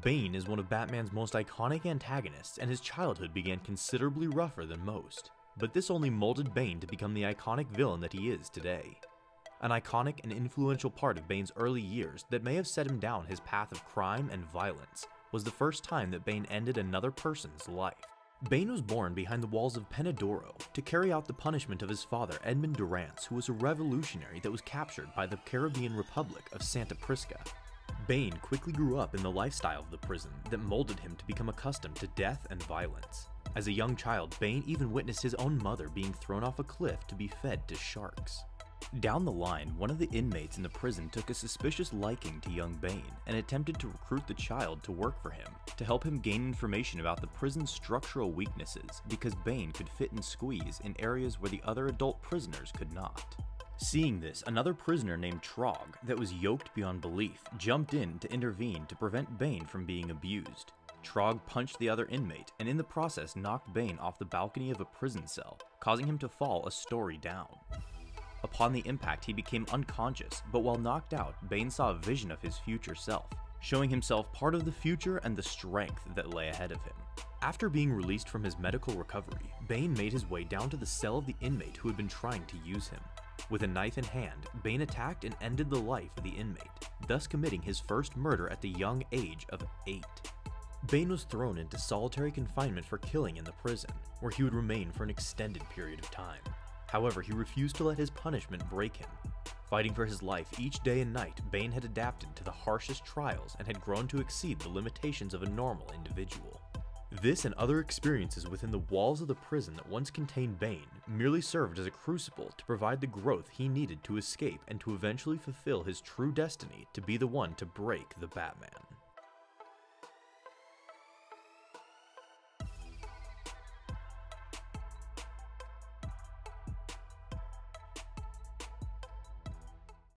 Bane is one of Batman's most iconic antagonists, and his childhood began considerably rougher than most. But this only molded Bane to become the iconic villain that he is today. An iconic and influential part of Bane's early years that may have set him down his path of crime and violence was the first time that Bane ended another person's life. Bane was born behind the walls of Peña Duro to carry out the punishment of his father Edmund Dorrance, who was a revolutionary that was captured by the Caribbean Republic of Santa Prisca. Bane quickly grew up in the lifestyle of the prison that molded him to become accustomed to death and violence. As a young child, Bane even witnessed his own mother being thrown off a cliff to be fed to sharks. Down the line, one of the inmates in the prison took a suspicious liking to young Bane and attempted to recruit the child to work for him to help him gain information about the prison's structural weaknesses because Bane could fit and squeeze in areas where the other adult prisoners could not. Seeing this, another prisoner named Trog, that was yoked beyond belief, jumped in to intervene to prevent Bane from being abused. Trog punched the other inmate and in the process knocked Bane off the balcony of a prison cell, causing him to fall a story down. Upon the impact, he became unconscious, but while knocked out, Bane saw a vision of his future self, showing himself part of the future and the strength that lay ahead of him. After being released from his medical recovery, Bane made his way down to the cell of the inmate who had been trying to use him. With a knife in hand, Bane attacked and ended the life of the inmate, thus committing his first murder at the young age of 8. Bane was thrown into solitary confinement for killing in the prison, where he would remain for an extended period of time. However, he refused to let his punishment break him. Fighting for his life each day and night, Bane had adapted to the harshest trials and had grown to exceed the limitations of a normal individual. This and other experiences within the walls of the prison that once contained Bane merely served as a crucible to provide the growth he needed to escape and to eventually fulfill his true destiny to be the one to break the Batman.